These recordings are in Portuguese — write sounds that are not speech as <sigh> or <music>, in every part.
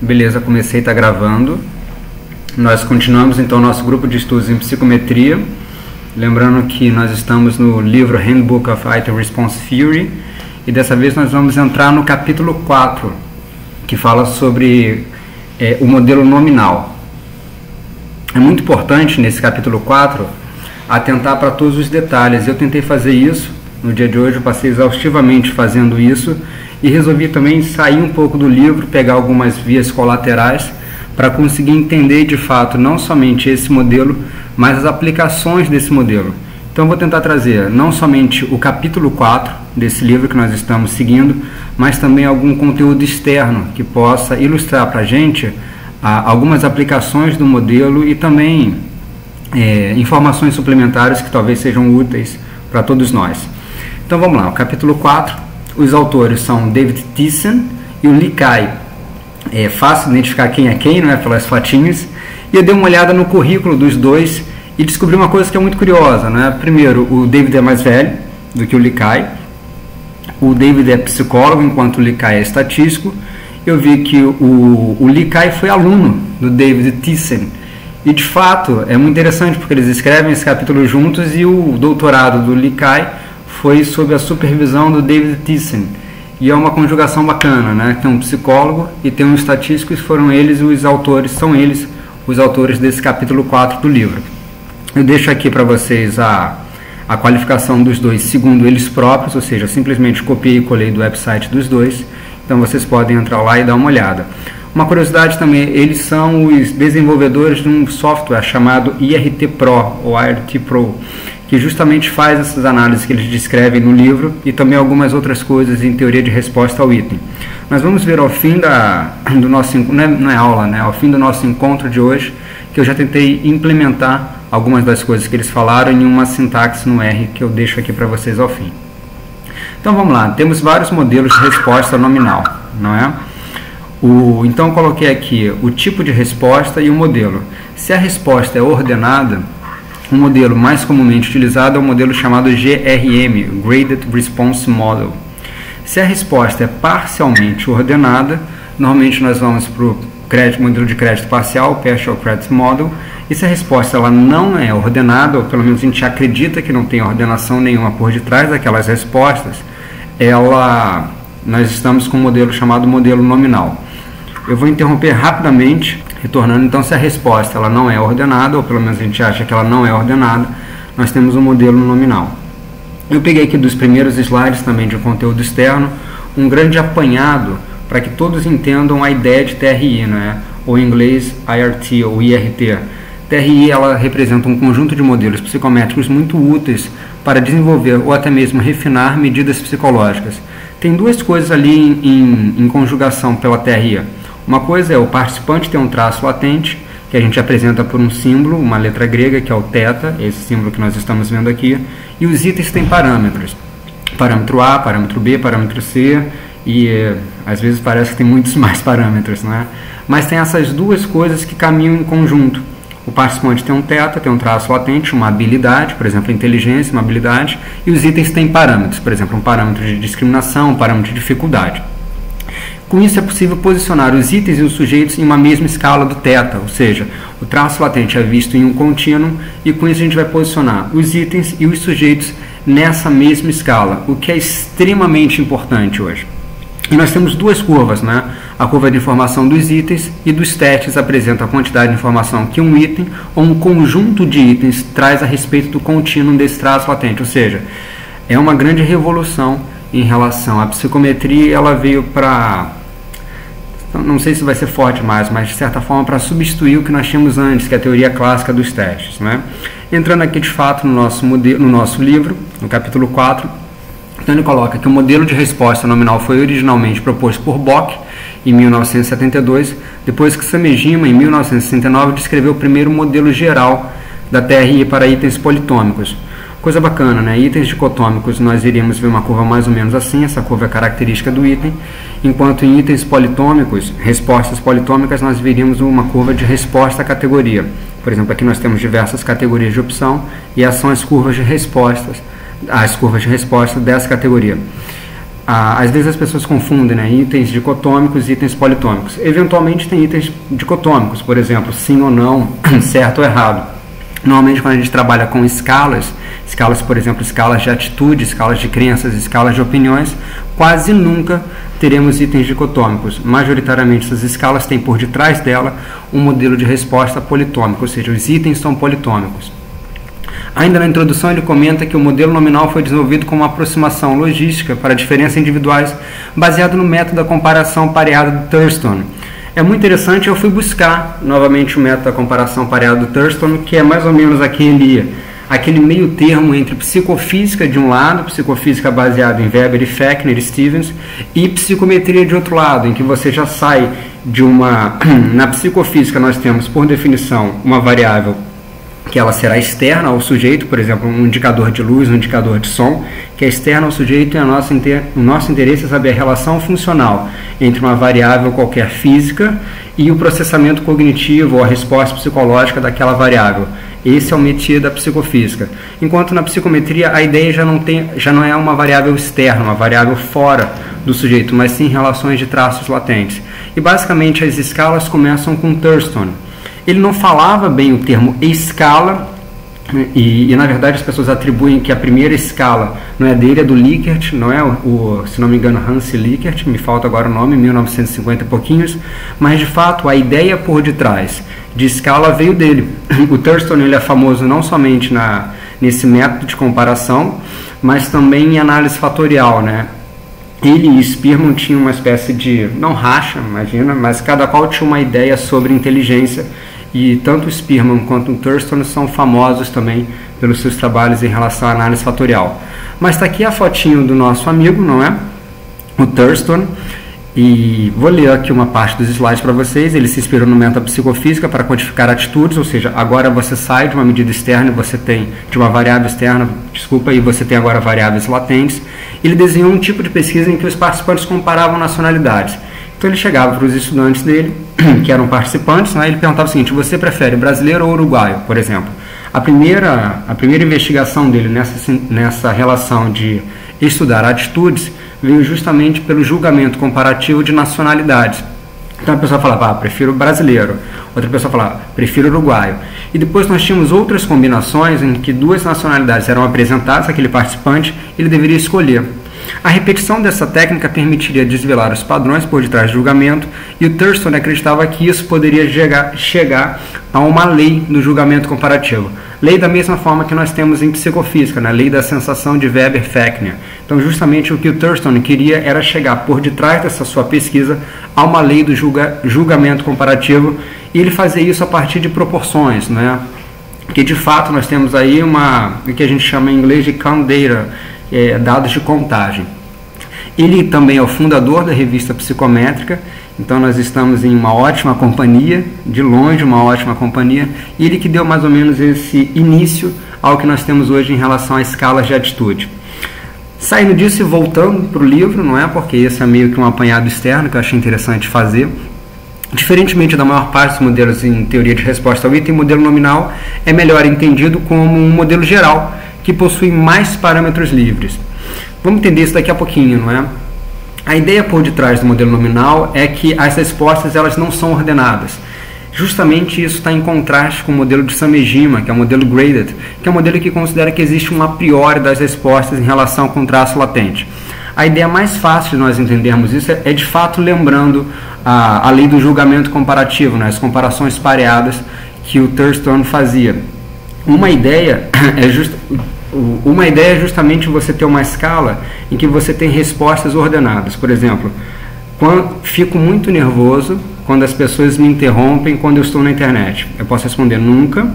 Beleza, comecei, está gravando. Nós continuamos então nosso grupo de estudos em psicometria. Lembrando que nós estamos no livro Handbook of Item Response Theory e dessa vez nós vamos entrar no capítulo 4, que fala sobre é, o modelo nominal. É muito importante nesse capítulo 4 atentar para todos os detalhes. Eu tentei fazer isso no dia de hoje, eu passei exaustivamente fazendo isso e resolvi também sair um pouco do livro, pegar algumas vias colaterais para conseguir entender de fato não somente esse modelo, mas as aplicações desse modelo. Então vou tentar trazer não somente o capítulo 4 desse livro que nós estamos seguindo, mas também algum conteúdo externo que possa ilustrar para a gente algumas aplicações do modelo e também é, informações suplementares que talvez sejam úteis para todos nós. Então vamos lá, o capítulo 4 os autores são David Thyssen e o Lee Kai. É fácil identificar quem é quem, não é? Pelas fotinhas. E eu dei uma olhada no currículo dos dois e descobri uma coisa que é muito curiosa, né? Primeiro, o David é mais velho do que o Lee Kai. O David é psicólogo, enquanto o Lee Kai é estatístico. Eu vi que o, o Lee Kai foi aluno do David Thyssen. E de fato é muito interessante porque eles escrevem esse capítulo juntos e o doutorado do Lee Kai foi sob a supervisão do David Thyssen. E é uma conjugação bacana, né? Tem um psicólogo e tem um estatístico, e foram eles os autores, são eles os autores desse capítulo 4 do livro. Eu deixo aqui para vocês a, a qualificação dos dois segundo eles próprios, ou seja, simplesmente copiei e colei do website dos dois, então vocês podem entrar lá e dar uma olhada. Uma curiosidade também, eles são os desenvolvedores de um software chamado IRT Pro, ou IRT Pro, que justamente faz essas análises que eles descrevem no livro e também algumas outras coisas em teoria de resposta ao item. Nós vamos ver ao fim da, do nosso não é, não é aula, né? Ao fim do nosso encontro de hoje, que eu já tentei implementar algumas das coisas que eles falaram em uma sintaxe no R que eu deixo aqui para vocês ao fim. Então vamos lá, temos vários modelos de resposta nominal, não é? O, então coloquei aqui o tipo de resposta e o modelo. Se a resposta é ordenada, o modelo mais comumente utilizado é o modelo chamado GRM, Graded Response Model. Se a resposta é parcialmente ordenada, normalmente nós vamos para o modelo de crédito parcial, Partial Credit Model, e se a resposta ela não é ordenada, ou pelo menos a gente acredita que não tem ordenação nenhuma por detrás daquelas respostas, ela, nós estamos com um modelo chamado modelo nominal. Eu vou interromper rapidamente Retornando, então, se a resposta ela não é ordenada, ou pelo menos a gente acha que ela não é ordenada, nós temos um modelo nominal. Eu peguei aqui dos primeiros slides também de conteúdo externo, um grande apanhado para que todos entendam a ideia de TRI, né? ou em inglês IRT ou IRT. TRI ela representa um conjunto de modelos psicométricos muito úteis para desenvolver ou até mesmo refinar medidas psicológicas. Tem duas coisas ali em, em, em conjugação pela TRI. Uma coisa é o participante ter um traço latente, que a gente apresenta por um símbolo, uma letra grega, que é o θ, esse símbolo que nós estamos vendo aqui, e os itens têm parâmetros. Parâmetro A, parâmetro B, parâmetro C, e eh, às vezes parece que tem muitos <laughs> mais parâmetros, né? Mas tem essas duas coisas que caminham em conjunto. O participante tem um θ, tem um traço latente, uma habilidade, por exemplo, inteligência, uma habilidade, e os itens têm parâmetros, por exemplo, um parâmetro de discriminação, um parâmetro de dificuldade. Com isso é possível posicionar os itens e os sujeitos em uma mesma escala do θ, ou seja, o traço latente é visto em um contínuo e com isso a gente vai posicionar os itens e os sujeitos nessa mesma escala, o que é extremamente importante hoje. E nós temos duas curvas, né? A curva de informação dos itens e dos testes apresenta a quantidade de informação que um item ou um conjunto de itens traz a respeito do contínuo desse traço latente, ou seja, é uma grande revolução em relação à psicometria, ela veio para então, não sei se vai ser forte mais, mas de certa forma para substituir o que nós tínhamos antes, que é a teoria clássica dos testes. Né? Entrando aqui de fato no nosso, modelo, no nosso livro, no capítulo 4, então ele coloca que o modelo de resposta nominal foi originalmente proposto por Bock em 1972, depois que Samejima, em 1969, descreveu o primeiro modelo geral da TRI para itens politômicos. Coisa bacana, né? Itens dicotômicos nós iríamos ver uma curva mais ou menos assim, essa curva é característica do item, enquanto em itens politômicos, respostas politômicas, nós veríamos uma curva de resposta à categoria. Por exemplo, aqui nós temos diversas categorias de opção e essas são as curvas de respostas, as curvas de resposta dessa categoria. às vezes as pessoas confundem né, itens dicotômicos e itens politômicos. Eventualmente tem itens dicotômicos, por exemplo, sim ou não, <clears throat> certo ou errado. Normalmente quando a gente trabalha com escalas, escalas, por exemplo, escalas de atitude, escalas de crenças, escalas de opiniões, quase nunca teremos itens dicotômicos. Majoritariamente essas escalas têm por detrás dela um modelo de resposta politômico, ou seja, os itens são politômicos. Ainda na introdução, ele comenta que o modelo nominal foi desenvolvido como uma aproximação logística para diferenças individuais, baseado no método da comparação pareada do Thurston. É muito interessante, eu fui buscar novamente o método da comparação pareada do Thurston, que é mais ou menos aquele, aquele meio termo entre psicofísica de um lado, psicofísica baseada em Weber e Fechner e Stevens, e psicometria de outro lado, em que você já sai de uma. <clears throat> Na psicofísica, nós temos, por definição, uma variável que ela será externa ao sujeito, por exemplo, um indicador de luz, um indicador de som, que é externa ao sujeito e a nossa, o nosso interesse é saber a relação funcional entre uma variável qualquer física e o processamento cognitivo ou a resposta psicológica daquela variável. Esse é o métier da psicofísica. Enquanto na psicometria a ideia já não, tem, já não é uma variável externa, uma variável fora do sujeito, mas sim relações de traços latentes. E basicamente as escalas começam com Thurston ele não falava bem o termo escala, e, e, na verdade as pessoas atribuem que a primeira escala não é dele, é do Likert, não é o, o, se não me engano, Hans Likert, me falta agora o nome, 1950 e pouquinhos, mas de fato a ideia por detrás de escala veio dele. <laughs> O Thurston ele é famoso não somente na, nesse método de comparação, mas também em análise fatorial, né? Ele e Spearman tinham uma espécie de, não racha, imagina, mas cada qual tinha uma ideia sobre inteligência e tanto o Spearman quanto o Thurston são famosos também pelos seus trabalhos em relação à análise fatorial. Mas está aqui a fotinho do nosso amigo, não é? O Thurston. E vou ler aqui uma parte dos slides para vocês. Ele se inspirou no método psicofísica para quantificar atitudes, ou seja, agora você sai de uma medida externa e você tem de uma variável externa, desculpa, e você tem agora variáveis latentes. Ele desenhou um tipo de pesquisa em que os participantes comparavam nacionalidades. Então ele chegava para os estudantes dele, <clears throat> que eram participantes, né, ele perguntava o seguinte: você prefere brasileiro ou uruguaio, por exemplo? A primeira, a primeira investigação dele nessa, nessa relação de estudar atitudes veio justamente pelo julgamento comparativo de nacionalidades. Então a pessoa falava, ah, prefiro brasileiro. Outra pessoa falava, prefiro uruguaio. E depois nós tínhamos outras combinações em que duas nacionalidades eram apresentadas, aquele participante, ele deveria escolher. A repetição dessa técnica permitiria desvelar os padrões por detrás do julgamento, e o Thurston acreditava que isso poderia chegar, chegar a uma lei do julgamento comparativo. Lei da mesma forma que nós temos em psicofísica, na né? lei da sensação de Weber-Fechner. Então, justamente o que o Thurston queria era chegar por detrás dessa sua pesquisa a uma lei do julga, julgamento comparativo, e ele fazia isso a partir de proporções, né? que de fato nós temos aí uma, o que a gente chama em inglês de count data, é, dados de contagem. Ele também é o fundador da revista Psicométrica, então nós estamos em uma ótima companhia, de longe uma ótima companhia, e ele que deu mais ou menos esse início ao que nós temos hoje em relação a escalas de atitude. Saindo disso e voltando para o livro, não é? Porque esse é meio que um apanhado externo que eu achei interessante fazer. Diferentemente da maior parte dos modelos em teoria de resposta ao item, o modelo nominal é melhor entendido como um modelo geral que possui mais parâmetros livres. Vamos entender isso daqui a pouquinho, não é? A ideia por detrás do modelo nominal é que as respostas elas não são ordenadas. Justamente isso está em contraste com o modelo de Samejima, que é o modelo graded, que é o modelo que considera que existe um a priori das respostas em relação ao contraste latente. A ideia mais fácil de nós entendermos isso é, é de fato lembrando a, a lei do julgamento comparativo, né, as comparações pareadas que o Thurston fazia. Uma ideia <coughs> é just, uma ideia é justamente você ter uma escala em que você tem respostas ordenadas. Por exemplo, quando, fico muito nervoso quando as pessoas me interrompem quando eu estou na internet. Eu posso responder nunca,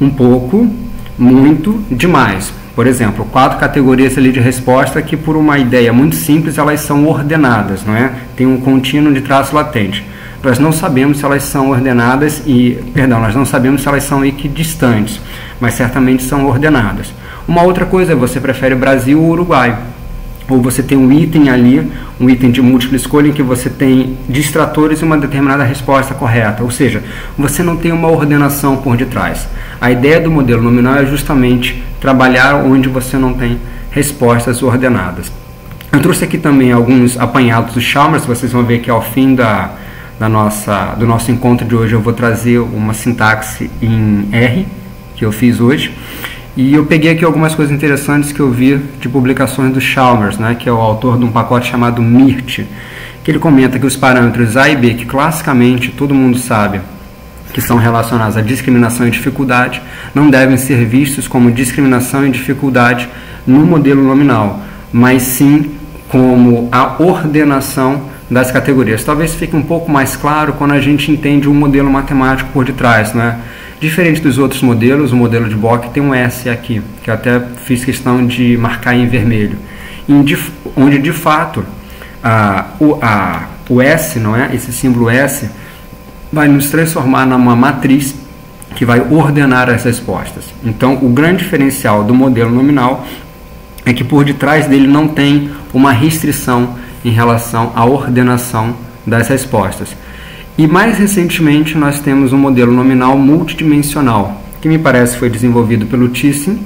um pouco, muito, demais. Por exemplo, quatro categorias ali de resposta que por uma ideia muito simples elas são ordenadas, não é? Tem um contínuo de traço latente. Nós não sabemos se elas são ordenadas e, perdão, nós não sabemos se elas são equidistantes, mas certamente são ordenadas. Uma outra coisa é você prefere Brasil ou Uruguai. Ou você tem um item ali, um item de múltipla escolha em que você tem distratores e uma determinada resposta correta. Ou seja, você não tem uma ordenação por detrás. A ideia do modelo nominal é justamente trabalhar onde você não tem respostas ordenadas. Eu trouxe aqui também alguns apanhados do Chalmers, vocês vão ver que ao fim da, da nossa, do nosso encontro de hoje eu vou trazer uma sintaxe em R, que eu fiz hoje. E eu peguei aqui algumas coisas interessantes que eu vi de publicações do Chalmers, né, que é o autor de um pacote chamado MIRT, que ele comenta que os parâmetros A e B, que classicamente todo mundo sabe que são relacionados à discriminação e dificuldade, não devem ser vistos como discriminação e dificuldade no modelo nominal, mas sim como a ordenação das categorias. Talvez fique um pouco mais claro quando a gente entende o um modelo matemático por detrás, né? Diferente dos outros modelos, o modelo de Bock tem um S aqui, que eu até fiz questão de marcar em vermelho, onde de fato a, o, a, o S, não é? esse símbolo S, vai nos transformar numa matriz que vai ordenar as respostas. Então, o grande diferencial do modelo nominal é que por detrás dele não tem uma restrição em relação à ordenação das respostas. E mais recentemente nós temos um modelo nominal multidimensional, que me parece foi desenvolvido pelo Thyssen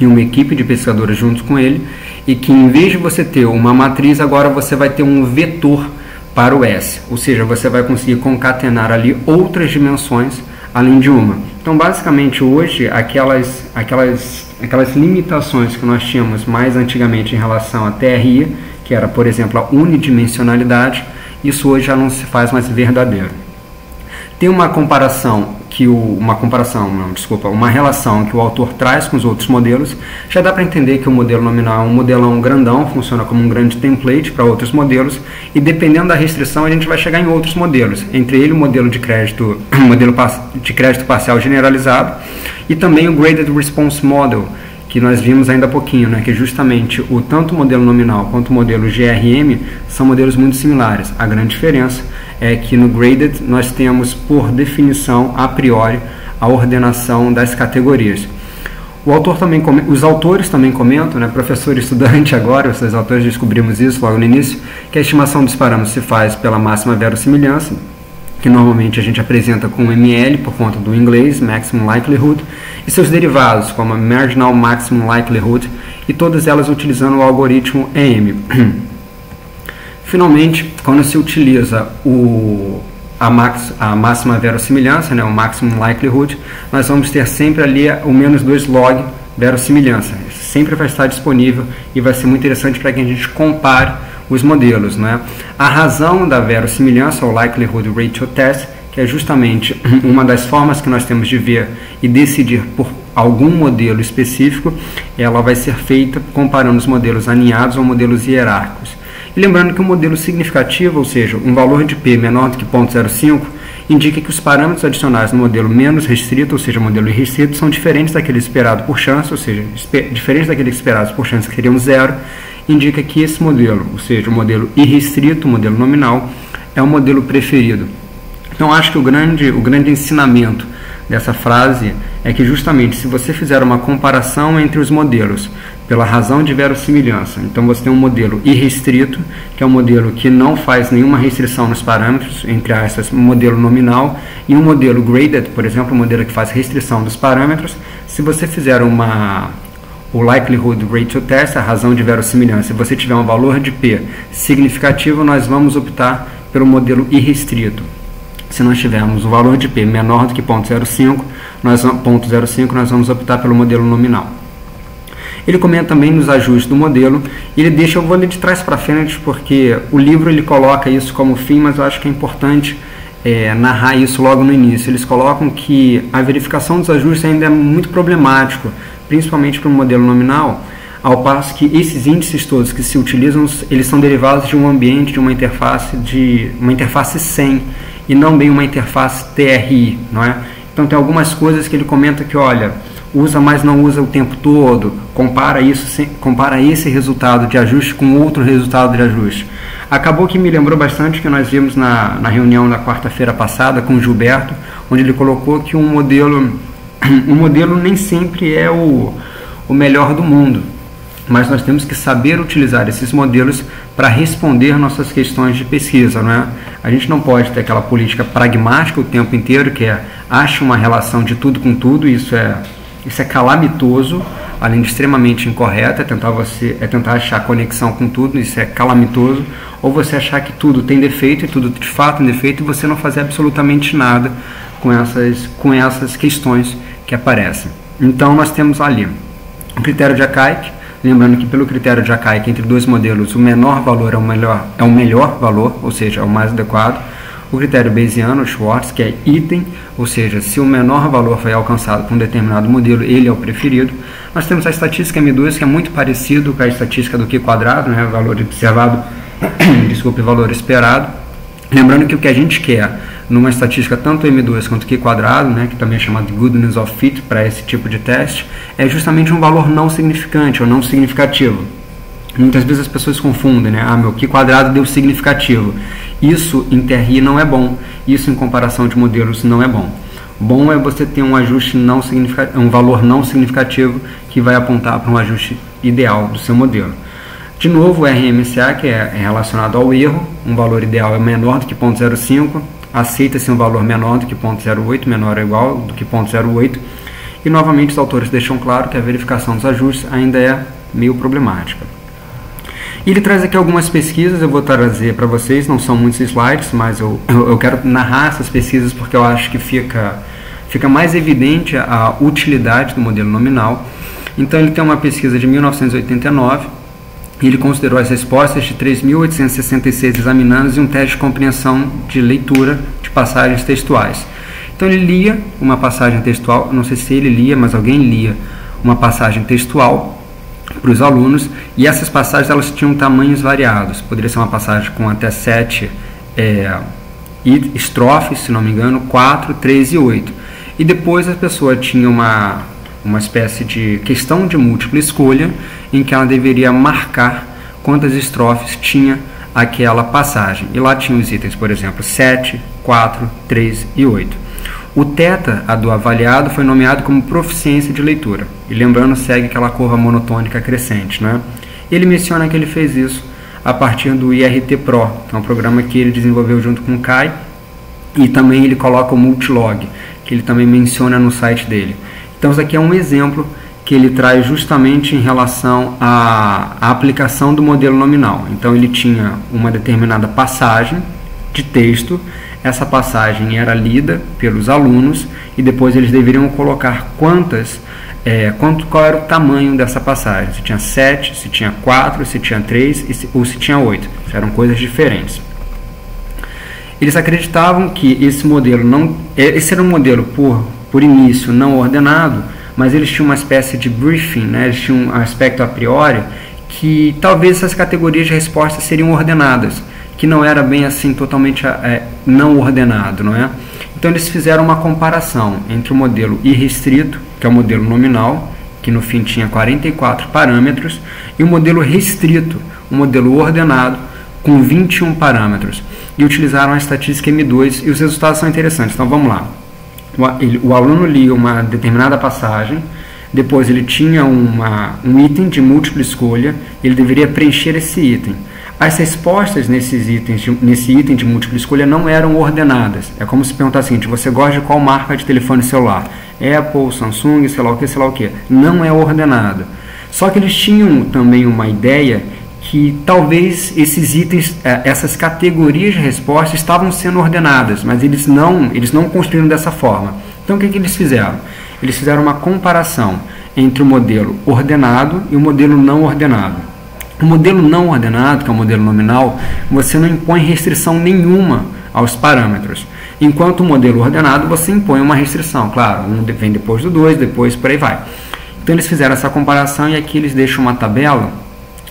e uma equipe de pesquisadores junto com ele, e que em vez de você ter uma matriz, agora você vai ter um vetor para o S, ou seja, você vai conseguir concatenar ali outras dimensões além de uma. Então, basicamente, hoje, aquelas, aquelas, aquelas limitações que nós tínhamos mais antigamente em relação à TRI, que era, por exemplo, a unidimensionalidade, isso hoje já não se faz mais verdadeiro. Tem uma comparação que o, uma comparação, não, desculpa, uma relação que o autor traz com os outros modelos, já dá para entender que o modelo nominal é um modelão grandão, funciona como um grande template para outros modelos, e dependendo da restrição a gente vai chegar em outros modelos, entre ele o modelo de crédito, <coughs> modelo de crédito parcial generalizado, e também o Graded Response Model, que nós vimos ainda há pouquinho, né, que justamente o tanto modelo nominal quanto o modelo GRM são modelos muito similares. A grande diferença é que no graded nós temos por definição a priori a ordenação das categorias. O autor também, os autores também comentam, né, professor e estudante <laughs> agora, os autores descobrimos isso logo no início, que a estimação dos parâmetros se faz pela máxima verossimilhança, que normalmente a gente apresenta com ML por conta do inglês, Maximum Likelihood, e seus derivados, como a Marginal Maximum Likelihood, e todas elas utilizando o algoritmo EM. <clears throat> Finalmente, quando se utiliza o, a, max, a máxima verossimilhança, né, o Maximum Likelihood, nós vamos ter sempre ali o menos 2 log verossimilhança. Sempre vai estar disponível e vai ser muito interessante para que a gente compare os modelos. Né? A razão da verossimilhança, ou Likelihood Ratio Test, que é justamente <laughs> uma das formas que nós temos de ver e decidir por algum modelo específico, ela vai ser feita comparando os modelos alinhados ou modelos hierárquicos. E lembrando que o um modelo significativo, ou seja, um valor de P menor do que 0.05, indica que os parâmetros adicionais no modelo menos restrito, ou seja, modelo irrestrito, são diferentes daquele esperado por chance, ou seja, diferentes daqueles esperados por chance que seriam zero, indica que esse modelo, ou seja, o modelo irrestrito, o modelo nominal, é o modelo preferido. Então acho que o grande, o grande ensinamento dessa frase é que justamente se você fizer uma comparação entre os modelos pela razão de verossimilhança, então você tem um modelo irrestrito, que é um modelo que não faz nenhuma restrição nos parâmetros, entre aspas, modelo nominal, e um modelo graded, por exemplo, um modelo que faz restrição dos parâmetros, se você fizer uma o likelihood ratio test, a razão de verossimilhança, se você tiver um valor de P significativo, nós vamos optar pelo modelo irrestrito. Se nós tivermos um valor de P menor do que 0.05, nós, 0.05, nós vamos optar pelo modelo nominal. Ele comenta também nos ajustes do modelo, ele deixa, eu vou ler de trás para frente, porque o livro ele coloca isso como fim, mas eu acho que é importante é, narrar isso logo no início. Eles colocam que a verificação dos ajustes ainda é muito problemático, principalmente para o modelo nominal, ao passo que esses índices todos que se utilizam, eles são derivados de um ambiente, de uma interface de uma interface 100 e não bem uma interface TRI, não é? Então tem algumas coisas que ele comenta que, olha, usa, mas não usa o tempo todo, compara isso, compara esse resultado de ajuste com outro resultado de ajuste. Acabou que me lembrou bastante que nós vimos na, na reunião na quarta-feira passada com o Gilberto, onde ele colocou que um modelo, <clears throat> um modelo nem sempre é o, o melhor do mundo mas nós temos que saber utilizar esses modelos para responder nossas questões de pesquisa, não é? A gente não pode ter aquela política pragmática o tempo inteiro, que é acha uma relação de tudo com tudo, isso é, isso é calamitoso, além de extremamente incorreta, é tentar, você, é tentar achar conexão com tudo, isso é calamitoso, ou você achar que tudo tem defeito e tudo de fato tem defeito e você não fazer absolutamente nada com essas, com essas questões que aparecem. Então nós temos ali o critério de Akaik, lembrando que pelo critério de Akaik entre dois modelos o menor valor é o melhor, é o melhor valor, ou seja, é o mais adequado. O critério Bayesiano, Schwartz, que é item, ou seja, se o menor valor foi alcançado por um determinado modelo, ele é o preferido. Nós temos a estatística M2, que é muito parecido com a estatística do Q quadrado, né, valor observado, <clears throat> desculpe, valor esperado. Lembrando que o que a gente quer numa estatística tanto M2 quanto Q quadrado, né, que também é chamado de goodness of fit para esse tipo de teste, é justamente um valor não significante ou não significativo. Muitas vezes as pessoas confundem, né? Ah, meu Q quadrado deu significativo. Isso em TRI não é bom. Isso em comparação de modelos não é bom. Bom é você ter um ajuste não significativo, um valor não significativo que vai apontar para um ajuste ideal do seu modelo. De novo, o RMCA, que é relacionado ao erro, um valor ideal é menor do que 0.05, aceita-se um valor menor do que 0.08, menor ou igual do que 0.08, e novamente os autores deixam claro que a verificação dos ajustes ainda é meio problemática. E ele traz aqui algumas pesquisas, eu vou trazer para vocês, não são muitos slides, mas eu, eu quero narrar essas pesquisas porque eu acho que fica, fica mais evidente a utilidade do modelo nominal. Então ele tem uma pesquisa de 1989, ele considerou as respostas de 3.866 examinandos e um teste de compreensão de leitura de passagens textuais. Então ele lia uma passagem textual, não sei se ele lia, mas alguém lia uma passagem textual para os alunos e essas passagens elas tinham tamanhos variados. Poderia ser uma passagem com até sete é, estrofes, se não me engano, quatro, três e oito. E depois a pessoa tinha uma uma espécie de questão de múltipla escolha em que ela deveria marcar quantas estrofes tinha aquela passagem. E lá tinha os itens, por exemplo, 7, 4, 3 e 8. O teta a do avaliado foi nomeado como proficiência de leitura. E lembrando, segue aquela curva monotônica crescente. Né? Ele menciona que ele fez isso a partir do IRT Pro, que é um programa que ele desenvolveu junto com o Kai, e também ele coloca o Multilog, que ele também menciona no site dele. Então, isso aqui é um exemplo que ele traz justamente em relação à, à aplicação do modelo nominal. Então, ele tinha uma determinada passagem de texto, essa passagem era lida pelos alunos e depois eles deveriam colocar quantas, é, quanto, qual era o tamanho dessa passagem, se tinha 7, se tinha 4, se tinha 3 ou se tinha 8. Eram coisas diferentes. Eles acreditavam que esse modelo não. Esse era um modelo por por início não ordenado, mas eles tinham uma espécie de briefing, né? eles tinham um aspecto a priori que talvez essas categorias de resposta seriam ordenadas, que não era bem assim totalmente é, não ordenado, não é? Então eles fizeram uma comparação entre o modelo irrestrito, que é o modelo nominal, que no fim tinha 44 parâmetros, e o modelo restrito, o modelo ordenado, com 21 parâmetros. E utilizaram a estatística M2 e os resultados são interessantes. Então vamos lá o aluno lia uma determinada passagem, depois ele tinha uma, um item de múltipla escolha, ele deveria preencher esse item. As respostas nesses itens, de, nesse item de múltipla escolha não eram ordenadas. É como se perguntar seguinte: você gosta de qual marca de telefone celular? Apple, Samsung, sei lá o que, sei lá o que. Não é ordenado. Só que eles tinham também uma ideia que talvez esses itens, eh, essas categorias de resposta estavam sendo ordenadas, mas eles não, eles não construíram dessa forma. Então o que, que eles fizeram? Eles fizeram uma comparação entre o modelo ordenado e o modelo não ordenado. O modelo não ordenado, que é o modelo nominal, você não impõe restrição nenhuma aos parâmetros. Enquanto o modelo ordenado, você impõe uma restrição. Claro, um vem depois do dois, depois por aí vai. Então eles fizeram essa comparação e aqui eles deixam uma tabela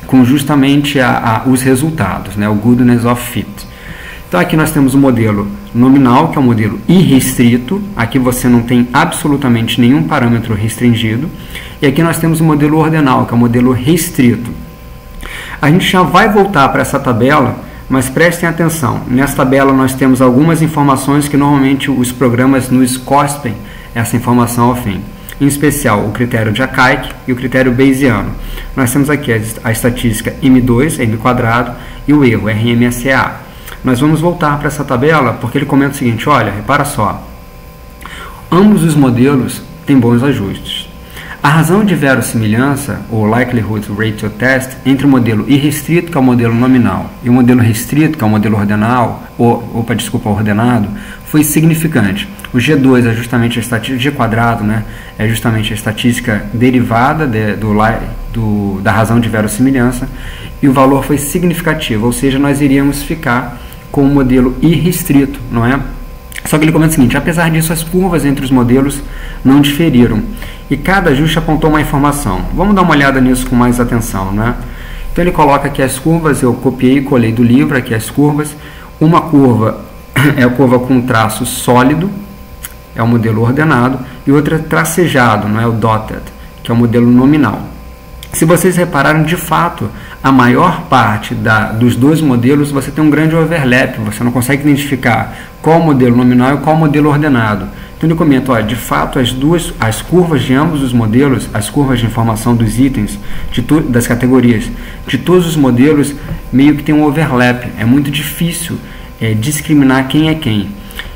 com justamente a, a, os resultados, né, o goodness of fit. Então aqui nós temos o modelo nominal, que é o modelo irrestrito, aqui você não tem absolutamente nenhum parâmetro restringido, e aqui nós temos o modelo ordinal, que é o modelo restrito. A gente já vai voltar para essa tabela, mas prestem atenção, nessa tabela nós temos algumas informações que normalmente os programas nos cospem essa informação ao fim em especial o critério de Akaik e o critério Bayesiano. Nós temos aqui a, estatística M2, M quadrado, e o erro, RMSA. Nós vamos voltar para essa tabela porque ele comenta o seguinte, olha, repara só, ambos os modelos têm bons ajustes. A razão de verossimilhança, ou likelihood ratio test, entre o modelo irrestrito, que é o modelo nominal, e o modelo restrito, que é o modelo ordenal, ou, opa, desculpa, ordenado, foi significante. O G2 é justamente a estatística, G quadrado, né, é justamente a estatística derivada de, do, do, da razão de verossimilhança, e o valor foi significativo, ou seja, nós iríamos ficar com o modelo irrestrito, não é? Só que ele comenta o seguinte: apesar disso, as curvas entre os modelos não diferiram e cada ajuste apontou uma informação. Vamos dar uma olhada nisso com mais atenção, né? Então ele coloca aqui as curvas, eu copiei e colei do livro aqui as curvas. Uma curva <clears throat> é a curva com traço sólido, é o modelo ordenado, e outra é tracejado, não é o dotted, que é o modelo nominal. Se vocês repararam, de fato, a maior parte da, dos dois modelos você tem um grande overlap, você não consegue identificar qual modelo nominal e qual modelo ordenado. Então ele comenta, olha, de fato as duas, as curvas de ambos os modelos, as curvas de informação dos itens, tu, das categorias, de todos os modelos, meio que tem um overlap. É muito difícil é, discriminar quem é quem.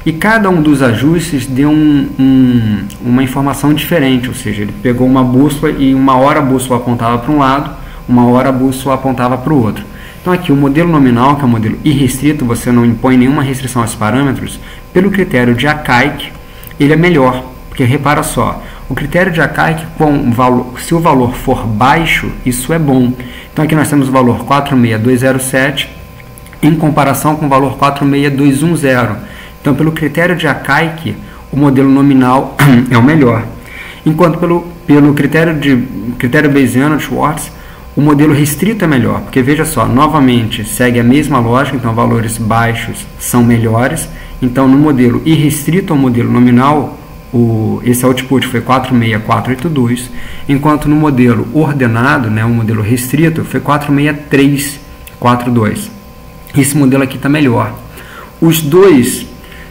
E cada um dos ajustes deu um, um, uma informação diferente, ou seja, ele pegou uma bússola e uma hora a bússola apontava para um lado, uma hora a bússola apontava para o outro. Então aqui o modelo nominal, que é o modelo irrestrito, você não impõe nenhuma restrição aos parâmetros, pelo critério de Akaik, ele é melhor, porque repara só, o critério de Akaik, com valor, se o valor for baixo, isso é bom. Então aqui nós temos o valor 46207 em comparação com o valor 46210 então, pelo critério de Akaik, o modelo nominal <clears throat> é o melhor. Enquanto pelo, pelo critério de critério Bayesiano de Schwartz, o modelo restrito é melhor, porque veja só, novamente segue a mesma lógica, então valores baixos são melhores. Então, no modelo irrestrito ao modelo nominal, o, esse output foi 46482, enquanto no modelo ordenado, né, o modelo restrito, foi 46342. Esse modelo aqui está melhor. Os dois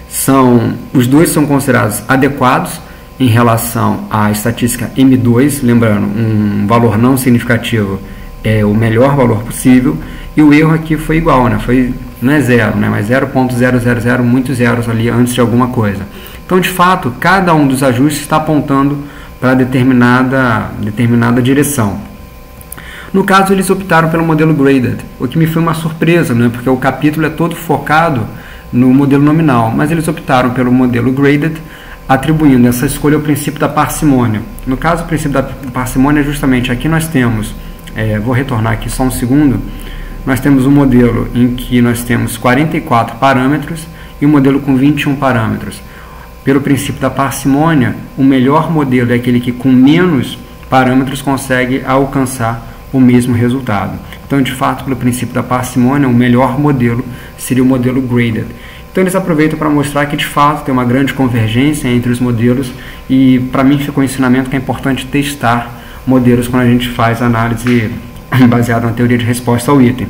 são os dois são considerados adequados em relação à estatística M2, lembrando, um valor não significativo é o melhor valor possível, e o erro aqui foi igual, né? Foi não é zero, né? Mas 0.000 muitos zeros ali antes de alguma coisa. Então, de fato, cada um dos ajustes está apontando para determinada determinada direção. No caso, eles optaram pelo modelo graded, o que me foi uma surpresa, né? Porque o capítulo é todo focado no modelo nominal, mas eles optaram pelo modelo graded, atribuindo essa escolha ao princípio da parcimônia. No caso, o princípio da parcimônia é justamente aqui nós temos, é, vou retornar aqui só um segundo, nós temos um modelo em que nós temos 44 parâmetros e um modelo com 21 parâmetros. Pelo princípio da parcimônia, o melhor modelo é aquele que com menos parâmetros consegue alcançar o mesmo resultado. Então, de fato, pelo princípio da parcimônia, o melhor modelo seria o modelo graded. Então, eles aproveitam para mostrar que, de fato, tem uma grande convergência entre os modelos e, para mim, ficou um ensinamento que é importante testar modelos quando a gente faz análise <clears throat> baseada na teoria de resposta ao item.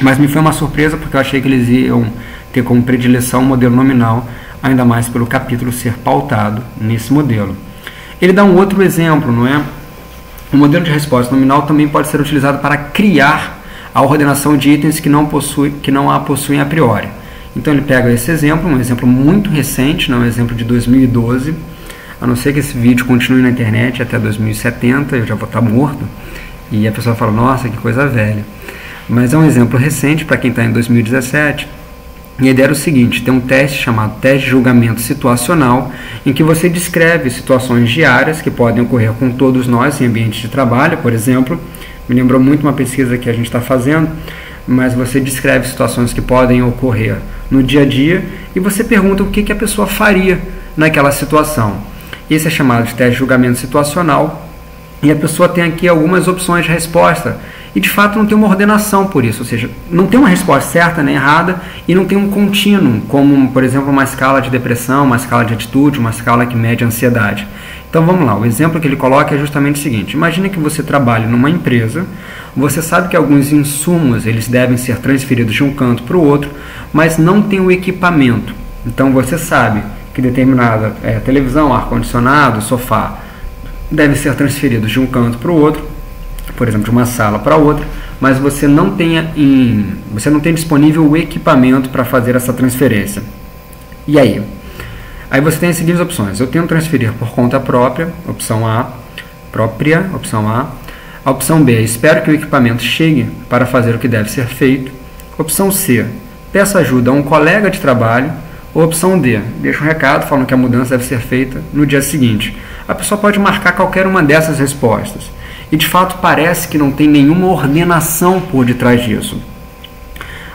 Mas me foi uma surpresa porque eu achei que eles iam ter como predileção o modelo nominal, ainda mais pelo capítulo ser pautado nesse modelo. Ele dá um outro exemplo, não é? O modelo de resposta nominal também pode ser utilizado para criar a ordenação de itens que não, possui, que não a possuem a priori. Então ele pega esse exemplo, um exemplo muito recente, não é um exemplo de 2012, a não ser que esse vídeo continue na internet até 2070, eu já vou estar morto, e a pessoa fala, nossa, que coisa velha. Mas é um exemplo recente para quem está em 2017, e a ideia era o seguinte: tem um teste chamado teste de julgamento situacional, em que você descreve situações diárias que podem ocorrer com todos nós em ambiente de trabalho, por exemplo. Me lembrou muito uma pesquisa que a gente está fazendo, mas você descreve situações que podem ocorrer no dia a dia e você pergunta o que, que a pessoa faria naquela situação. Esse é chamado de teste de julgamento situacional e a pessoa tem aqui algumas opções de resposta e de fato não tem uma ordenação por isso, ou seja, não tem uma resposta certa nem errada e não tem um contínuo, como por exemplo uma escala de depressão, uma escala de atitude, uma escala que mede a ansiedade. Então vamos lá, o exemplo que ele coloca é justamente o seguinte: imagine que você trabalhe numa empresa, você sabe que alguns insumos eles devem ser transferidos de um canto para o outro, mas não tem o equipamento. Então você sabe que determinada é, televisão, ar condicionado, sofá devem ser transferidos de um canto para o outro, por exemplo, de uma sala para outra, mas você não tenha em, você não tem disponível o equipamento para fazer essa transferência. E aí? Aí você tem as seguintes opções. Eu tenho transferir por conta própria, opção A, própria, opção A. A opção B, espero que o equipamento chegue para fazer o que deve ser feito. Opção C, peço ajuda a um colega de trabalho. Ou opção D, deixa um recado falando que a mudança deve ser feita no dia seguinte. A pessoa pode marcar qualquer uma dessas respostas. E de fato parece que não tem nenhuma ordenação por detrás disso.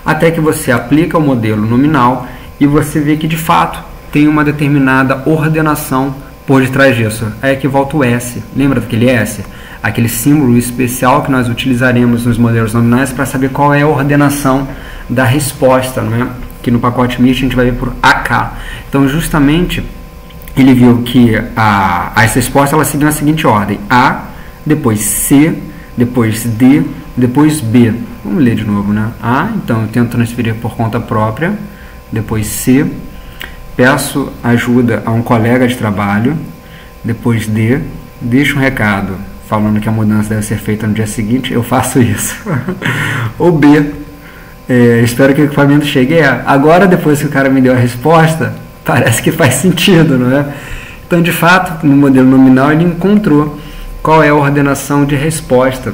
Até que você aplica o modelo nominal e você vê que de fato tem uma determinada ordenação por detrás disso. Aí é volta o S. Lembra daquele S? Aquele símbolo especial que nós utilizaremos nos modelos nominais para saber qual é a ordenação da resposta, não é? Que no pacote MIT a gente vai ver por AK. Então, justamente, ele viu que a, as respostas elas seguem na seguinte ordem: A, depois C, depois D, depois B. Vamos ler de novo, né? A, então eu tento transferir por conta própria, depois C, peço ajuda a um colega de trabalho, depois D, deixo um recado falando que a mudança deve ser feita no dia seguinte, eu faço isso. <laughs> Ou B, é, espero que o equipamento chegue. Agora, depois que o cara me deu a resposta, <laughs> parece que faz sentido, não é? Então, de fato, no modelo nominal, ele encontrou qual é a ordenação de resposta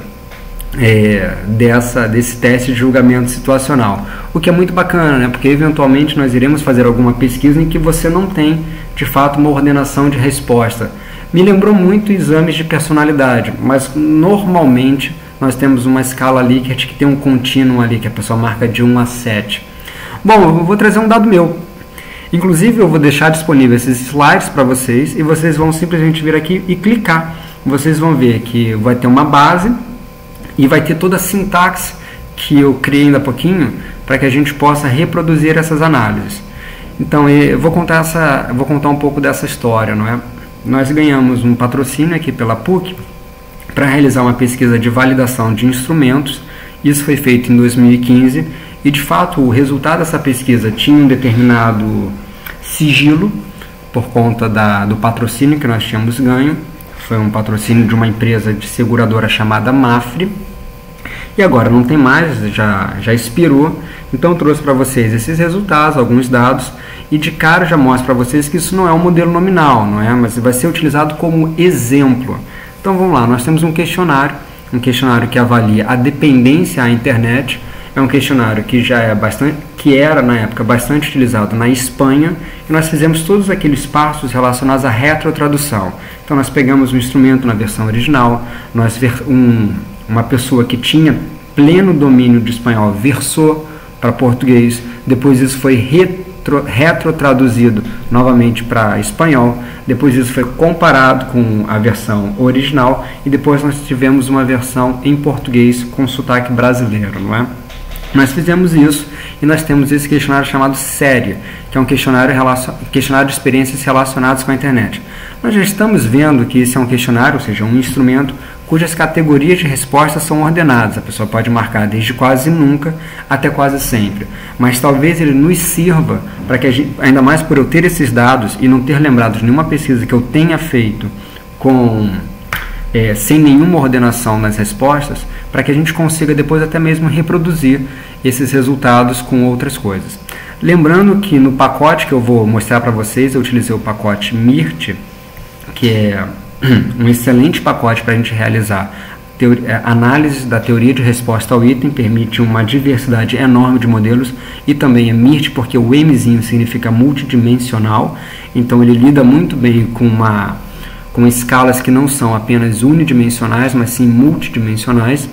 é, dessa, desse teste de julgamento situacional. O que é muito bacana, né? porque eventualmente nós iremos fazer alguma pesquisa em que você não tem de fato uma ordenação de resposta. Me lembrou muito exames de personalidade, mas normalmente nós temos uma escala Likert que tem um contínuo ali, que a pessoa marca de 1 a 7. Bom, eu vou trazer um dado meu. Inclusive, eu vou deixar disponível esses slides para vocês e vocês vão simplesmente vir aqui e clicar. Vocês vão ver que vai ter uma base e vai ter toda a sintaxe que eu criei ainda há pouquinho para que a gente possa reproduzir essas análises. Então eu vou contar essa, vou contar um pouco dessa história, não é? Nós ganhamos um patrocínio aqui pela PUC para realizar uma pesquisa de validação de instrumentos. Isso foi feito em 2015 e de fato o resultado dessa pesquisa tinha um determinado sigilo por conta da, do patrocínio que nós tínhamos ganho. Foi um patrocínio de uma empresa de seguradora chamada Mafre e agora não tem mais, já, já expirou. Então eu trouxe para vocês esses resultados, alguns dados, e de cara já mostro para vocês que isso não é um modelo nominal, não é? Mas vai ser utilizado como exemplo. Então vamos lá, nós temos um questionário, um questionário que avalia a dependência à internet. É um questionário que já é bastante, que era na época bastante utilizado na Espanha, e nós fizemos todos aqueles passos relacionados à retrotradução. Então nós pegamos o instrumento na versão original, nós um uma pessoa que tinha pleno domínio de espanhol versou para português, depois isso foi retro, retrotraduzido novamente para espanhol, depois isso foi comparado com a versão original e depois nós tivemos uma versão em português com sotaque brasileiro, não é? Nós fizemos isso e nós temos esse questionário chamado SÉRIA, que é um questionário, questionário de experiências relacionadas com a internet. Nós já estamos vendo que esse é um questionário, ou seja, um instrumento cujas categorias de respostas são ordenadas. A pessoa pode marcar desde quase nunca até quase sempre. Mas talvez ele nos sirva para que, gente, ainda mais por eu ter esses dados e não ter lembrado de nenhuma pesquisa que eu tenha feito com é, sem nenhuma ordenação nas respostas, para que a gente consiga depois até mesmo reproduzir esses resultados com outras coisas. Lembrando que no pacote que eu vou mostrar para vocês, eu utilizei o pacote MIRT, que é <clears throat> um excelente pacote para a gente realizar é, análise da teoria de resposta ao item, permite uma diversidade enorme de modelos e também é MIRT, porque o Mzinho significa multidimensional, então ele lida muito bem com, uma, com escalas que não são apenas unidimensionais, mas sim multidimensionais.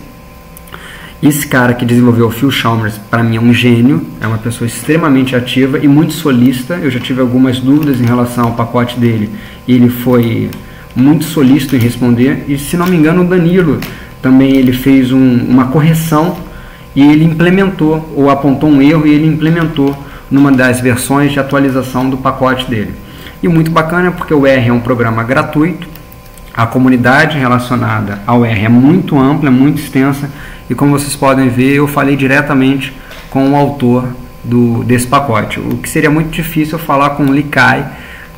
Esse cara que desenvolveu o Phil Chalmers, para mim, é um gênio, é uma pessoa extremamente ativa e muito solista. Eu já tive algumas dúvidas em relação ao pacote dele ele foi muito solícito em responder. E se não me engano, o Danilo também ele fez um, uma correção e ele implementou, ou apontou um erro e ele implementou numa das versões de atualização do pacote dele. E muito bacana porque o R é um programa gratuito, a comunidade relacionada ao R é muito ampla, é muito extensa, e como vocês podem ver, eu falei diretamente com o autor do, desse pacote, o que seria muito difícil falar com o Likai,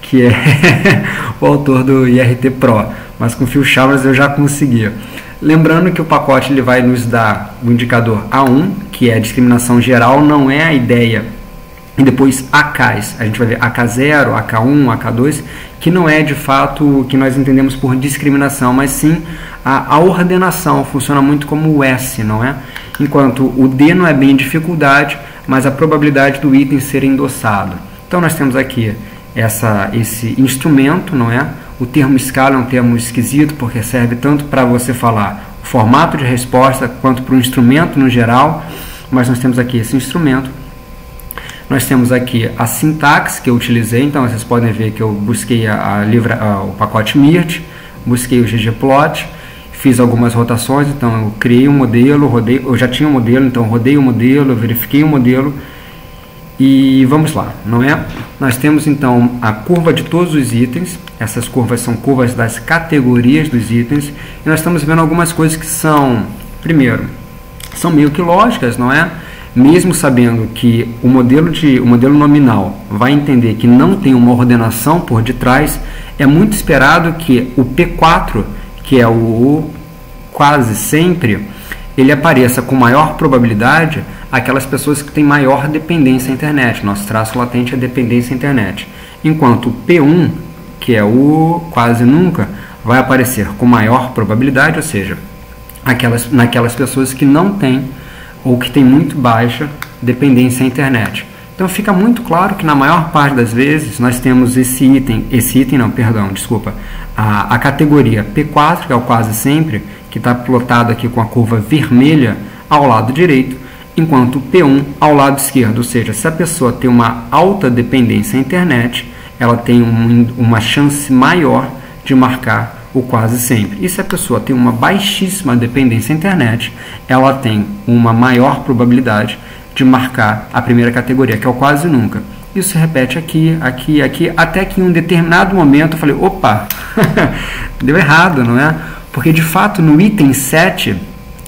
que é <laughs> o autor do IRT Pro, mas com Phil Chalmers eu já conseguia. Lembrando que o pacote ele vai nos dar o indicador A1, que é a discriminação geral, não é a ideia e depois AKs. A gente vai ver AK0, AK1, AK2, que não é de fato o que nós entendemos por discriminação, mas sim a, a, ordenação funciona muito como o S, não é? Enquanto o D não é bem dificuldade, mas a probabilidade do item ser endossado. Então nós temos aqui essa, esse instrumento, não é? O termo escala é um termo esquisito porque serve tanto para você falar o formato de resposta quanto para o instrumento no geral, mas nós temos aqui esse instrumento. Nós temos aqui a sintaxe que eu utilizei, então vocês podem ver que eu busquei a, a livra, a, o pacote MIRT, busquei o ggplot, fiz algumas rotações, então eu criei um modelo, rodei, eu já tinha um modelo, então rodei o modelo, verifiquei o modelo e vamos lá, não é? Nós temos então a curva de todos os itens, essas curvas são curvas das categorias dos itens e nós estamos vendo algumas coisas que são, primeiro, são meio que lógicas, não é? mesmo sabendo que o modelo, de, o modelo nominal vai entender que não tem uma ordenação por detrás, é muito esperado que o P4, que é o quase sempre, ele apareça com maior probabilidade aquelas pessoas que têm maior dependência à internet. Nosso traço latente é dependência à internet. Enquanto o P1, que é o quase nunca, vai aparecer com maior probabilidade, ou seja, aquelas, naquelas pessoas que não têm ou que tem muito baixa dependência à internet. Então fica muito claro que na maior parte das vezes nós temos esse item, esse item não, perdão, desculpa, a, a categoria P4, que é o quase sempre, que está plotado aqui com a curva vermelha ao lado direito, enquanto P1 ao lado esquerdo, ou seja, se a pessoa tem uma alta dependência à internet, ela tem um, uma chance maior de marcar o quase sempre. E se a pessoa tem uma baixíssima dependência à internet, ela tem uma maior probabilidade de marcar a primeira categoria, que é o quase nunca. Isso se repete aqui, aqui, aqui, até que em um determinado momento eu falei, opa, <laughs> deu errado, não é? Porque de fato no item 7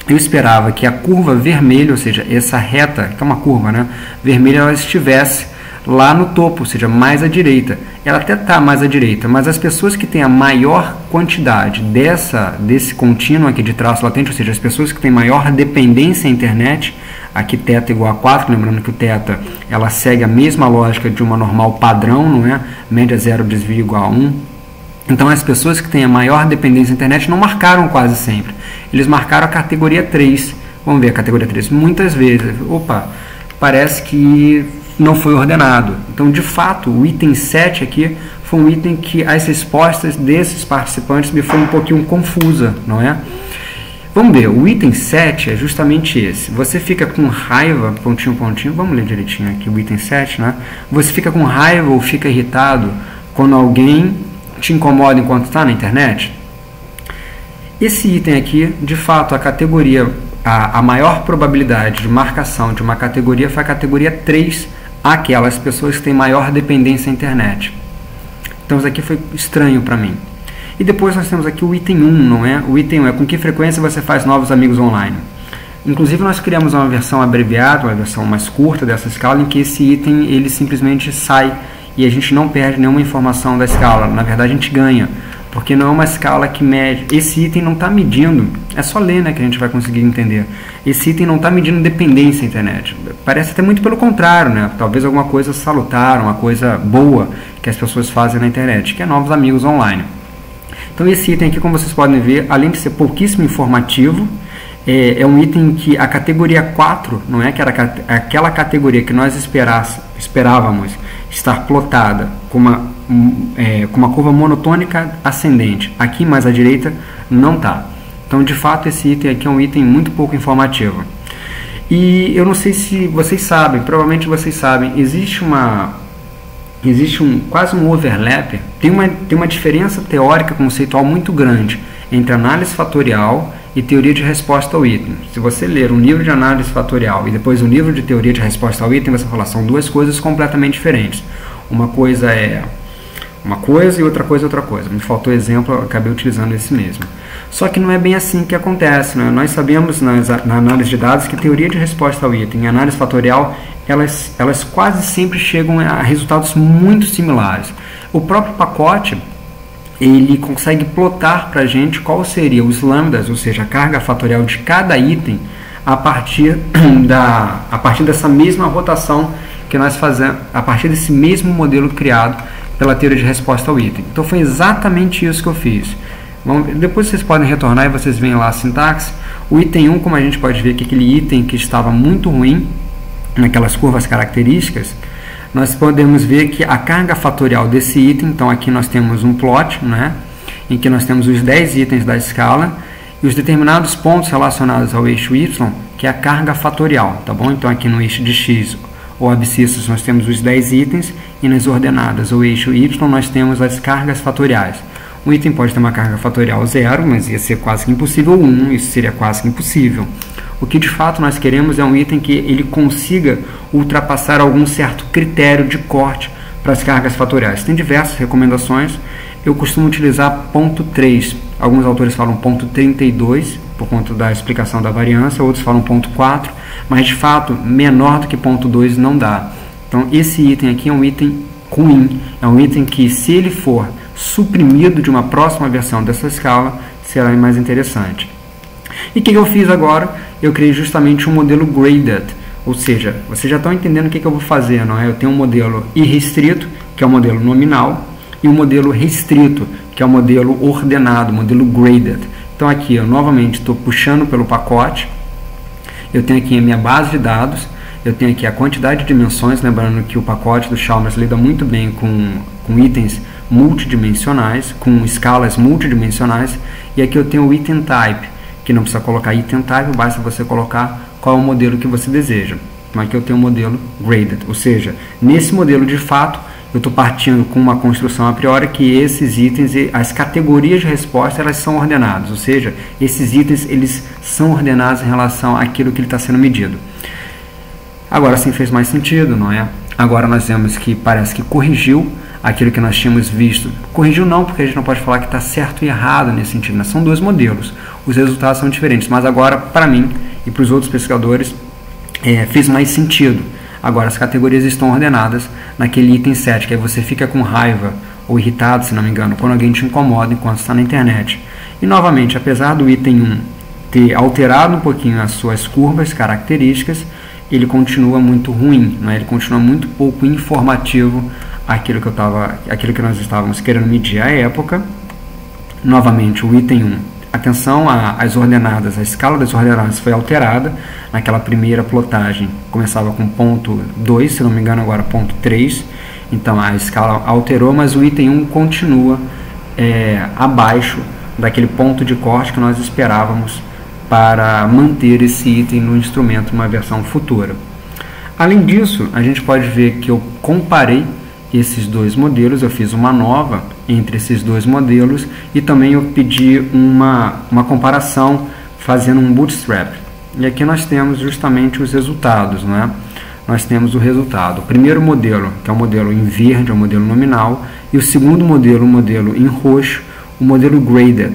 eu esperava que a curva vermelha, ou seja, essa reta, que é uma curva, né, vermelha, ela estivesse lá no topo, ou seja, mais à direita. Ela até está mais à direita, mas as pessoas que têm a maior quantidade dessa, desse contínuo aqui de traço latente, ou seja, as pessoas que têm maior dependência à internet, aqui θ igual a 4, lembrando que o θ ela segue a mesma lógica de uma normal padrão, não é? Média zero, desvio igual a 1. Então as pessoas que têm a maior dependência à internet não marcaram quase sempre. Eles marcaram a categoria 3. Vamos ver a categoria 3. Muitas vezes, opa, parece que não foi ordenado. Então, de fato, o item 7 aqui foi um item que as respostas desses participantes me foi um pouquinho confusa, não é? Vamos ver, o item 7 é justamente esse. Você fica com raiva, pontinho, pontinho, vamos ler direitinho aqui o item 7, né? Você fica com raiva ou fica irritado quando alguém te incomoda enquanto está na internet? Esse item aqui, de fato, a categoria, a, a maior probabilidade de marcação de uma categoria foi a categoria 3 aquelas pessoas que têm maior dependência à internet. Então isso aqui foi estranho para mim. E depois nós temos aqui o item 1, não é? O item 1 é com que frequência você faz novos amigos online. Inclusive nós criamos uma versão abreviada, uma versão mais curta dessa escala, em que esse item ele simplesmente sai e a gente não perde nenhuma informação da escala. Na verdade a gente ganha porque não é uma escala que mede. Esse item não está medindo, é só ler né, que a gente vai conseguir entender. Esse item não está medindo dependência da internet. Parece até muito pelo contrário, né? talvez alguma coisa salutar, uma coisa boa que as pessoas fazem na internet, que é novos amigos online. Então esse item aqui, como vocês podem ver, além de ser pouquíssimo informativo, é, é um item que a categoria 4, não é que era aquela categoria que nós esperávamos estar plotada com uma é, com uma curva monotônica ascendente. Aqui mais à direita não está. Então, de fato, esse item aqui é um item muito pouco informativo. E eu não sei se vocês sabem, provavelmente vocês sabem, existe uma existe um quase um overlap, tem uma tem uma diferença teórica conceitual muito grande entre análise fatorial e teoria de resposta ao item. Se você ler um livro de análise fatorial e depois um livro de teoria de resposta ao item, você vai falar são duas coisas completamente diferentes. Uma coisa é uma coisa e outra coisa é outra coisa. Me faltou exemplo, acabei utilizando esse mesmo. Só que não é bem assim que acontece. Né? Nós sabemos nas, na análise de dados que teoria de resposta ao item e análise fatorial elas, elas quase sempre chegam a resultados muito similares. O próprio pacote ele consegue plotar para a gente qual seria os lambdas, ou seja, a carga fatorial de cada item a partir, <clears throat> da, a partir dessa mesma rotação que nós fazemos a partir desse mesmo modelo criado pela teoria de resposta ao item. Então foi exatamente isso que eu fiz. depois vocês podem retornar e vocês veem lá a sintaxe. O item 1, como a gente pode ver que aquele item que estava muito ruim, naquelas curvas características, nós podemos ver que a carga fatorial desse item, então aqui nós temos um plot, né, em que nós temos os 10 itens da escala e os determinados pontos relacionados ao eixo y, que é a carga fatorial, tá bom? Então aqui no eixo de x ou abscissas nós temos os 10 itens e nas ordenadas ou eixo y nós temos as cargas fatoriais. Um item pode ter uma carga fatorial zero, mas ia ser quase que impossível, 1, um, isso seria quase que impossível. O que de fato nós queremos é um item que ele consiga ultrapassar algum certo critério de corte para as cargas fatoriais. Tem diversas recomendações, eu costumo utilizar ponto 3. Alguns autores falam ponto 32, por conta da explicação da variância, outros falam ponto 4, mas de fato, menor do que ponto 2 não dá. Então, esse item aqui é um item ruim, é um item que, se ele for suprimido de uma próxima versão dessa escala, será mais interessante. E o que, que eu fiz agora? Eu criei justamente um modelo graded, ou seja, vocês já estão entendendo o que, que eu vou fazer, não é? Eu tenho um modelo irrestrito, que é o um modelo nominal, e o um modelo restrito, que é o um modelo ordenado, modelo graded. Então aqui eu novamente estou puxando pelo pacote, eu tenho aqui a minha base de dados, eu tenho aqui a quantidade de dimensões, lembrando que o pacote do Chalmers lida muito bem com, com itens multidimensionais, com escalas multidimensionais, e aqui eu tenho o item type, que não precisa colocar item type, basta você colocar qual é o modelo que você deseja. Então aqui eu tenho o modelo graded, ou seja, nesse modelo de fato eu estou partindo com uma construção a priori que esses itens, as categorias de resposta, elas são ordenadas, ou seja, esses itens eles são ordenados em relação àquilo que está sendo medido. Agora sim fez mais sentido, não é? Agora nós vemos que parece que corrigiu aquilo que nós tínhamos visto. Corrigiu não, porque a gente não pode falar que está certo e errado nesse sentido. Né? São dois modelos, os resultados são diferentes, mas agora, para mim e para os outros pesquisadores, é, fez mais sentido Agora, as categorias estão ordenadas naquele item 7, que aí você fica com raiva ou irritado, se não me engano, quando alguém te incomoda enquanto está na internet. E novamente, apesar do item 1 ter alterado um pouquinho as suas curvas características, ele continua muito ruim, né? ele continua muito pouco informativo aquilo que, eu tava, aquilo que nós estávamos querendo medir à época. Novamente, o item 1 atenção às ordenadas, a escala das ordenadas foi alterada. Naquela primeira plotagem, começava com ponto 2, se não me engano agora ponto 3, então a escala alterou, mas o item 1 continua é, abaixo daquele ponto de corte que nós esperávamos para manter esse item no instrumento numa versão futura. Além disso, a gente pode ver que eu comparei esses dois modelos, eu fiz uma nova entre esses dois modelos e também eu pedi uma, uma comparação fazendo um bootstrap. E aqui nós temos justamente os resultados, né? Nós temos o resultado. O primeiro modelo, que é o modelo em verde, é o modelo nominal, e o segundo modelo, o modelo em roxo, o modelo graded.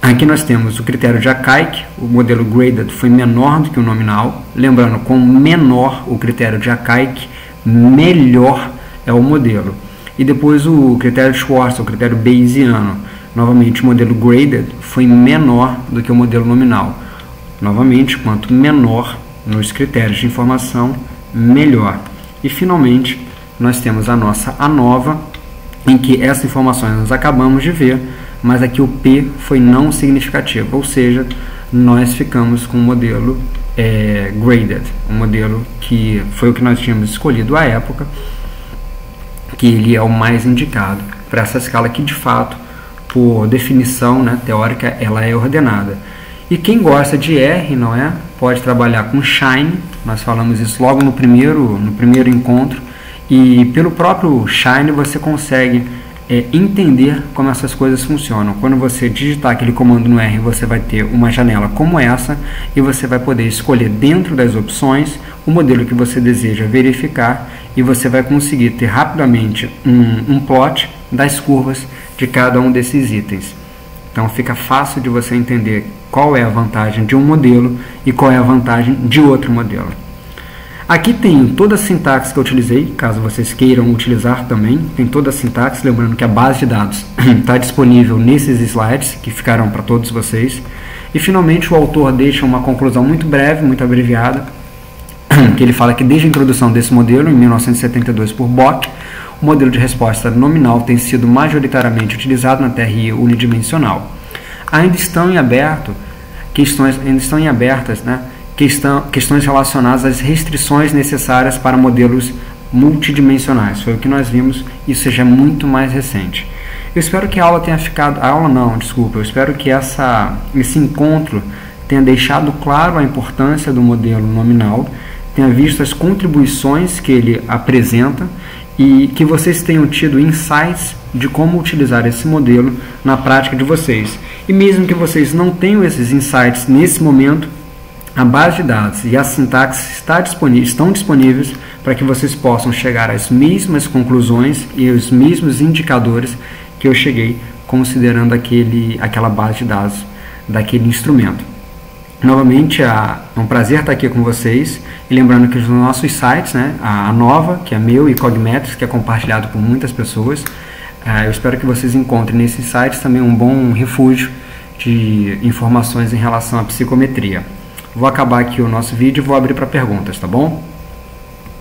Aqui nós temos o critério de Akaik, o modelo graded foi menor do que o nominal, lembrando, com menor o critério de Akaik, melhor é o modelo. E depois o critério de Schwartz, o critério Bayesiano. Novamente, o modelo graded foi menor do que o modelo nominal. Novamente, quanto menor nos critérios de informação, melhor. E finalmente, nós temos a nossa ANOVA, em que essas informações nós acabamos de ver, mas aqui o P foi não significativo, ou seja, nós ficamos com o modelo é, graded, um modelo que foi o que nós tínhamos escolhido à época, que ele é o mais indicado para essa escala que de fato, por definição né, teórica, ela é ordenada. E quem gosta de R, não é, pode trabalhar com Shine. Nós falamos isso logo no primeiro, no primeiro encontro. E pelo próprio Shine você consegue é, entender como essas coisas funcionam. Quando você digitar aquele comando no R, você vai ter uma janela como essa e você vai poder escolher dentro das opções o modelo que você deseja verificar e você vai conseguir ter rapidamente um, um plot das curvas de cada um desses itens. Então fica fácil de você entender qual é a vantagem de um modelo e qual é a vantagem de outro modelo. Aqui tem toda a sintaxe que eu utilizei, caso vocês queiram utilizar também, tem toda a sintaxe, lembrando que a base de dados está <clears throat> disponível nesses slides que ficaram para todos vocês. E finalmente o autor deixa uma conclusão muito breve, muito abreviada, <clears throat> que ele fala que desde a introdução desse modelo, em 1972 por Bock, o modelo de resposta nominal tem sido majoritariamente utilizado na TRI unidimensional. Ainda estão em aberto questões, ainda estão em abertas, né, questão, questões relacionadas às restrições necessárias para modelos multidimensionais. Foi o que nós vimos, isso seja muito mais recente. Eu espero que a aula tenha ficado, a aula não, desculpa, eu espero que essa, esse encontro tenha deixado claro a importância do modelo nominal, tenha visto as contribuições que ele apresenta e que vocês tenham tido insights de como utilizar esse modelo na prática de vocês. E mesmo que vocês não tenham esses insights nesse momento, a base de dados e a sintaxe está disponível, estão disponíveis para que vocês possam chegar às mesmas conclusões e aos mesmos indicadores que eu cheguei considerando aquele, aquela base de dados daquele instrumento. Novamente, é um prazer estar aqui com vocês. E lembrando que os nossos sites, né, a Nova, que é meu, e Cogmetrics, que é compartilhado por muitas pessoas, é, eu espero que vocês encontrem nesses sites também um bom refúgio de informações em relação à psicometria. Vou acabar aqui o nosso vídeo e vou abrir para perguntas, tá bom?